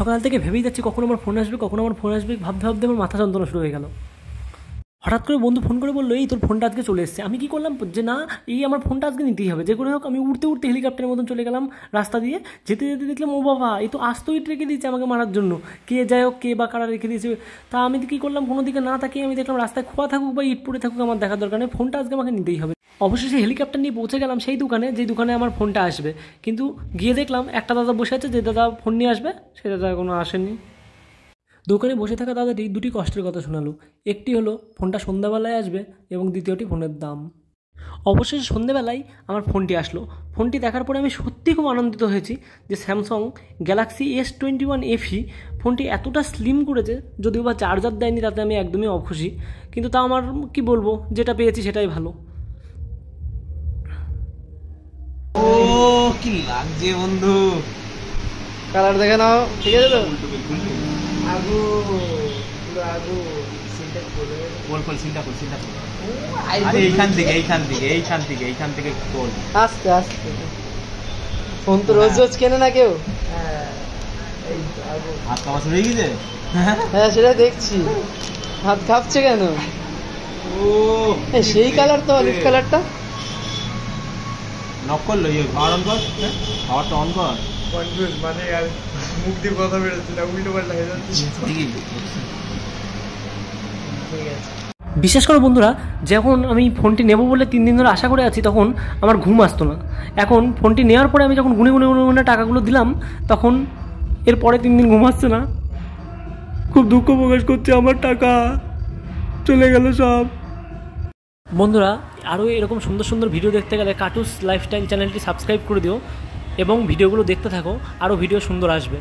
সকাল থেকে ভেবেই যাচ্ছি কখন আমার ফোন আসবে, কখন আমার ফোন আসবে, ভাবতে ভাবতে আমার মাথা যন্ত্রণা শুরু হয়ে গেল। হঠাৎ করে বন্ধু ফোন করে বলল, এই তোর ফোনটা আজকে চলে এসেছে। আমি কি করলাম যে, না, এই আমার ফোনটা আজকে নিতেই হবে। যে করে হোক, আমি উড়তে উড়তে হেলিকপ্টারের মতন চলে গেলাম রাস্তা দিয়ে। যেতে যেতে দেখলাম, ও বাবা এই তো আস্তই রেখে দিয়েছে আমাকে মারার জন্য। কে যাই হোক, কে বা কারা রেখে দিয়েছে। তা আমি কী করলাম? কোনো দিকে না তাকিয়ে আমি দেখলাম রাস্তায় খোয়া থাকুক বা ইট পড়ে থাকুক, আমার দেখার দরকার নেই। ফোনটা আজকে আমাকে নিতেই হবে। অবশেষে হেলিকপ্টার নিয়ে পৌঁছে গেলাম সেই দোকানে, যেই দোকানে আমার ফোনটা আসবে। কিন্তু গিয়ে দেখলাম একটা দাদা বসে আছে, যে দাদা ফোন নিয়ে আসবে, সে দাদা এখনও আসেনি। দোকানে বসে থাকা দাদাটি দুটি কষ্টের কথা শোনালো। একটি হলো, ফোনটা সন্ধ্যাবেলায় আসবে এবং দ্বিতীয়টি ফোনের দাম। অবশেষে সন্ধ্যেবেলায় আমার ফোনটি আসলো। ফোনটি দেখার পরে আমি সত্যি খুব আনন্দিত হয়েছি যে Samsung Galaxy S twenty one FE ফোনটি এতটা স্লিম করেছে, যদিও বা চার্জার দেয়নি, তাতে আমি একদমই অখুশি। কিন্তু তা আমার, কি বলব, যেটা পেয়েছি সেটাই ভালো। কি? লাগছে বন্ধু। কালার দেখে নাও ঠিক আছে তো? আগু পুরো আগু বল বল চিন্তা কর চিন্তা কর। আরে এইখান থেকে এইখান থেকে এইখান থেকে এইখান থেকে বল আস্তে আস্তে। ফোন তো রোজ রোজ কেনে না কেউ। হাত কামা শুরু হয়ে গেছে? হ্যাঁ। সেটা দেখছি। হাত কাঁপছে কেন? ও সেই কালার তো অলিভ কালারটা নক করল ইয়ে পাওয়ার অন কর পাওয়ারটা অন কর কনফিউজ মানে আর মুখ দিয়ে কথা বেরোচ্ছে না উল্টো পাল্টা হয়ে যাচ্ছে। ঠিকই ঠিক আছে। বিশ্বাস করো বন্ধুরা যখন আমি ফোনটি নেব বলে তিন দিন ধরে আশা করে আছি তখন আমার ঘুম আসতো না। এখন ফোনটি নেওয়ার পরে আমি যখন গুনে গুনে গুনে গুনে টাকাগুলো দিলাম তখন এর পরে তিন দিন ঘুম আসছে না। খুব দুঃখ প্রকাশ করছে আমার টাকা। চলে গেল সব। বন্ধুরা, আরও এরকম সুন্দর সুন্দর ভিডিও দেখতে গেলে কাটুস লাইফস্টাইল চ্যানেলটি সাবস্ক্রাইব করে দিও এবং ভিডিওগুলো দেখতে থাকো, আরও ভিডিও সুন্দর আসবে।